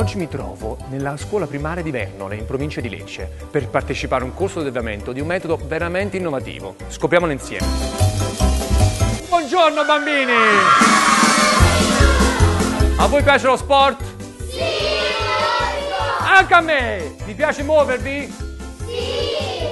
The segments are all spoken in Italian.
Oggi mi trovo nella scuola primaria di Vernole, in provincia di Lecce, per partecipare a un corso di avviamento di un metodo veramente innovativo. Scopriamolo insieme. Buongiorno bambini! A voi piace lo sport? Sì! Anche a me! Vi piace muovervi?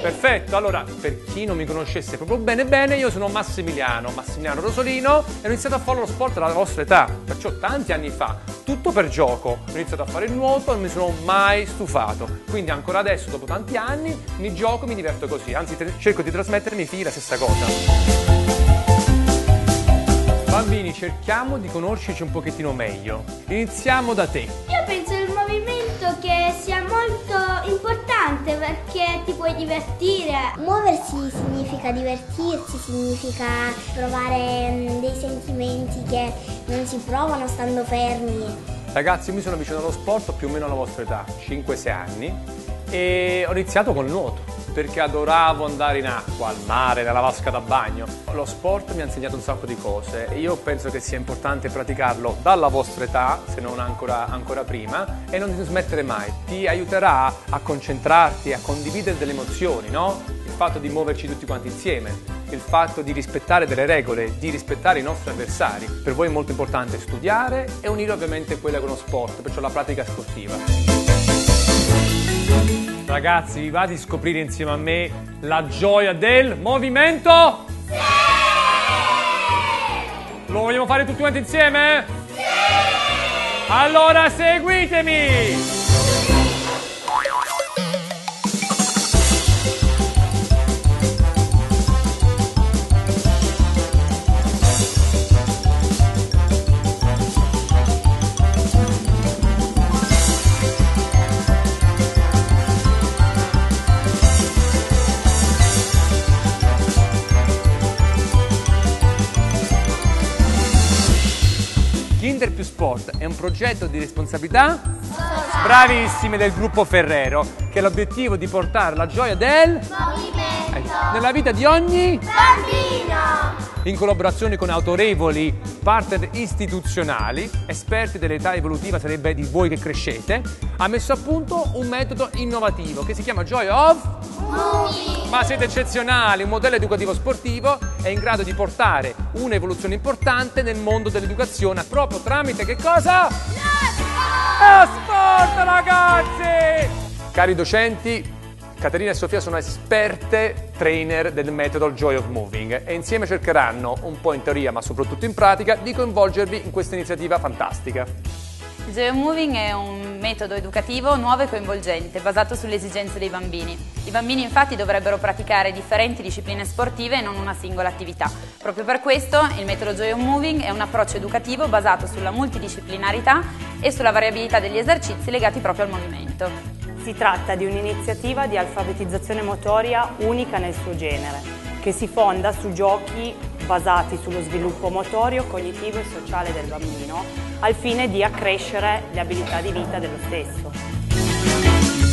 Perfetto, allora per chi non mi conoscesse proprio bene bene, io sono Massimiliano, Massimiliano Rosolino e ho iniziato a fare lo sport alla vostra età, perciò tanti anni fa, tutto per gioco. Ho iniziato a fare il nuoto e non mi sono mai stufato. Quindi ancora adesso, dopo tanti anni, mi gioco e mi diverto così, anzi cerco di trasmettere ai miei figli la stessa cosa. Bambini, cerchiamo di conoscerci un pochettino meglio. Iniziamo da te. Io penso il movimento che sia molto importante perché ti puoi divertire. Muoversi significa divertirsi, significa provare mm, dei sentimenti che non si provano stando fermi. Ragazzi, mi sono avvicinato allo sport più o meno alla vostra età, 5-6 anni, e ho iniziato col nuoto perché adoravo andare in acqua, al mare, nella vasca da bagno. Lo sport mi ha insegnato un sacco di cose e io penso che sia importante praticarlo dalla vostra età, se non ancora, ancora prima, e non smettere mai. Ti aiuterà a concentrarti, a condividere delle emozioni, no? Il fatto di muoverci tutti quanti insieme, il fatto di rispettare delle regole, di rispettare i nostri avversari. Per voi è molto importante studiare e unire ovviamente quella con lo sport, perciò la pratica sportiva. Ragazzi, vi va di scoprire insieme a me la gioia del movimento? Sì! Lo vogliamo fare tutti quanti insieme? Sì! Allora seguitemi! Kinder più Sport è un progetto di responsabilità bravissimi del gruppo Ferrero che ha l'obiettivo di portare la gioia del Movimento. nella vita di ogni Bambino. in collaborazione con autorevoli partner istituzionali, esperti dell'età evolutiva sarebbe di voi che crescete, ha messo a punto un metodo innovativo che si chiama Joy of. Ma siete eccezionali, un modello educativo sportivo è in grado di portare un'evoluzione importante nel mondo dell'educazione proprio tramite che cosa? Lo sport ragazzi! Cari docenti, Caterina e Sofia sono esperte trainer del metodo Joy of Moving e insieme cercheranno, un po' in teoria ma soprattutto in pratica, di coinvolgervi in questa iniziativa fantastica. Joy of Moving è un metodo educativo nuovo e coinvolgente, basato sulle esigenze dei bambini. I bambini infatti dovrebbero praticare differenti discipline sportive e non una singola attività. Proprio per questo il metodo Joy of Moving è un approccio educativo basato sulla multidisciplinarità e sulla variabilità degli esercizi legati proprio al movimento. Si tratta di un'iniziativa di alfabetizzazione motoria unica nel suo genere, che si fonda su giochi basati sullo sviluppo motorio, cognitivo e sociale del bambino, al fine di accrescere le abilità di vita dello stesso.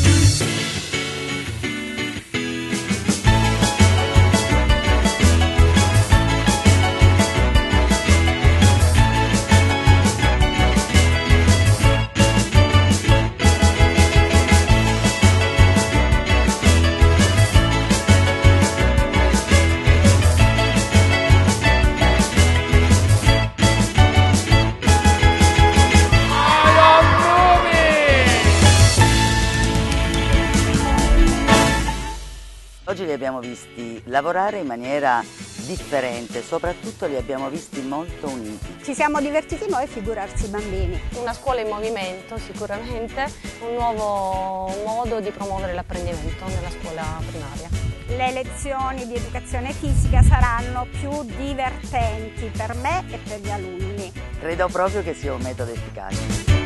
Oggi li abbiamo visti lavorare in maniera differente, soprattutto li abbiamo visti molto uniti. Ci siamo divertiti noi, figurarsi i bambini. Una scuola in movimento sicuramente, un nuovo modo di promuovere l'apprendimento nella scuola primaria. Le lezioni di educazione fisica saranno più divertenti per me e per gli alunni. Credo proprio che sia un metodo efficace.